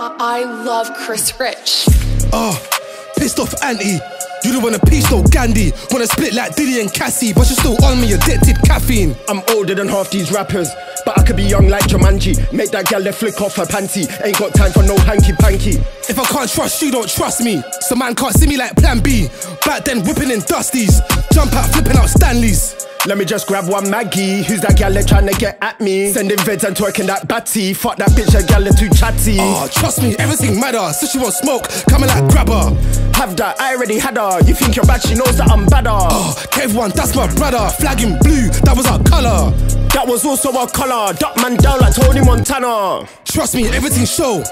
I love Chris Rich. Oh, pissed off auntie. You don't wanna peace, no Gandhi. Wanna split like Diddy and Cassie, but you're still on me, addicted caffeine. I'm older than half these rappers, but I could be young like Jumanji. Make that gal flick off her panty. Ain't got time for no hanky panky. If I can't trust you, don't trust me. Some man can't see me like Plan B. Back then, whipping in dusties. Jump out, flipping out Stanleys. Let me just grab one Maggie. Who's that gal trying to get at me? Sending vids and twerking that batty. Fuck that bitch, that gal too chatty. Oh, trust me, everything matter. So she want smoke, coming like grabber. Have that, I already had her. You think you're bad, she knows that I'm badder. Ah, oh, Kev one, that's my brother. Flagging blue, that was our color. That was also our color. Duck man down like Tony Montana. Trust me, everything show.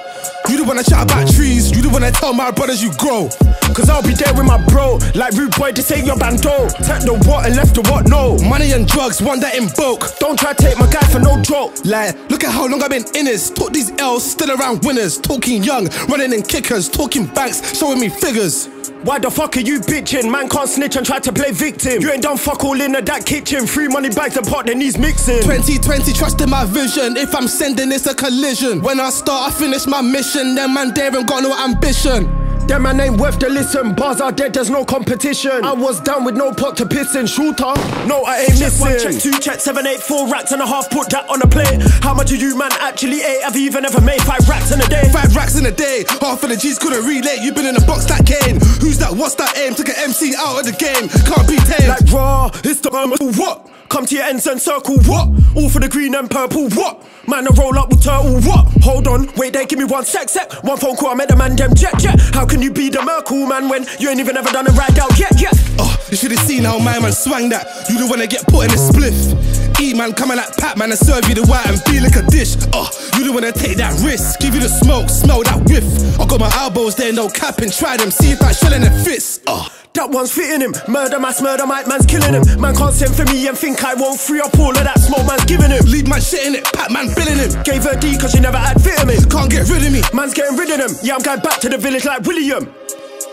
You the one that chat about trees, you the one that tell my brothers you grow. Cause I'll be there with my bro. Like rude boy, this ain't your bando. Take the what and left the what, no. Money and drugs, one that in bulk. Don't try to take my guy for no joke. Like, look at how long I've been in this. Talk these L's, still around winners. Talking young, running in kickers. Talking banks, showing me figures. Why the fuck are you bitching? Man can't snitch and try to play victim. You ain't done fuck all in the that kitchen. Free money bags and pot, he's mixing. 2020, trust in my vision. If I'm sending, it's a collision. When I start, I finish my mission. Then man, there ain't got no ambition. Them man ain't worth the listen. Bars are dead, there's no competition. I was down with no pot to piss in. Shooter, no, I ain't check missing. One, check two, check seven, eight, four racks and a half. Put that on a plate. How much do you man actually ate? Have you even ever made five racks in a day? Five racks in a day. Half of the G's couldn't relate. You been in a box that came. Who's that? What's that aim? Took an MC out of the game. Can't be tamed. Like raw, it's the what? Come to your ends and circle, what? All for the green and purple, what? Man, I roll up with turtle, what? Hold on, wait there, give me one sec, sec. One phone call, I met the man, them jet, jet. How can you be the Merkel man when you ain't even ever done a ride out yet, yet? Oh, you should have seen how my man swang that. You the one that get put in a spliff. Eat man coming like Pac-Man, I serve you the white and be like a dish. Oh, you the wanna take that risk. Give you the smoke, smell that whiff. I got my elbows there, no capping. Try them, see if that shelling it fits. Oh. Uh, That one's fitting him. Murder mass, murder might man's killing him. Man can't send for me and think I won't free up all of that smoke man's giving him. Leave man shit in it, Pat man billing him. Gave her D cause she never had vitamins. Can't get rid of me. Man's getting rid of them. Yeah, I'm going back to the village like William.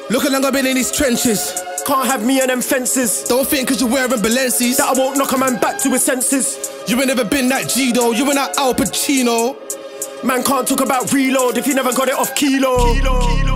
Look how long I've been in these trenches. Can't have me and them fences. Don't think cause you're wearing Balenci's that I won't knock a man back to his senses. You ain't never been that G though, you ain't that Al Pacino. Man can't talk about reload if you never got it off kilo. kilo, kilo.